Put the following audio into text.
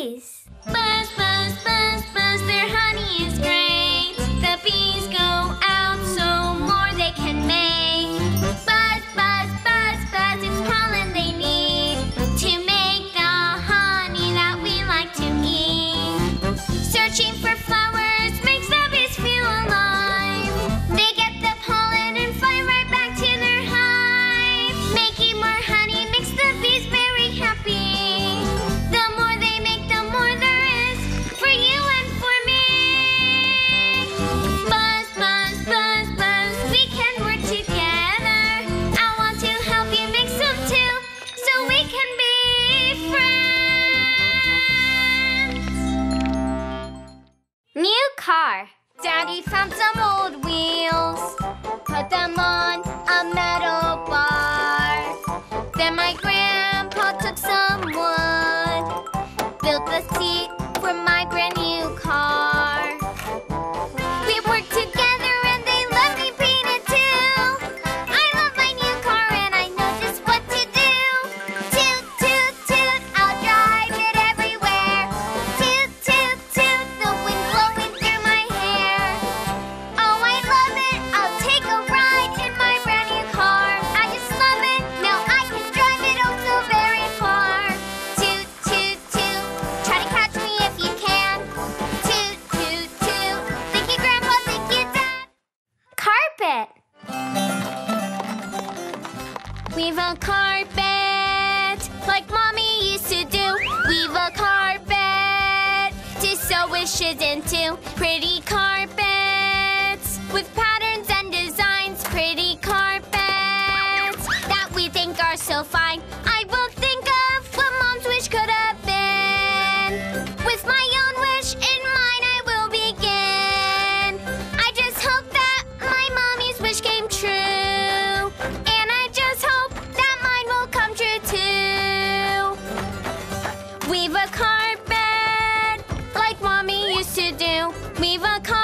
bees. Buzz, buzz, buzz, buzz, they're honey. car. Daddy found some old wheels, put them on a metal bar. Then my grandpa took some wood, built the seat. carpet. Weave a carpet like mommy used to do. Weave a carpet to sew wishes into. Pretty carpets with patterns and designs. Pretty carpets that we think are so fine. Weave a carpet like mommy used to do. Weave a carpet.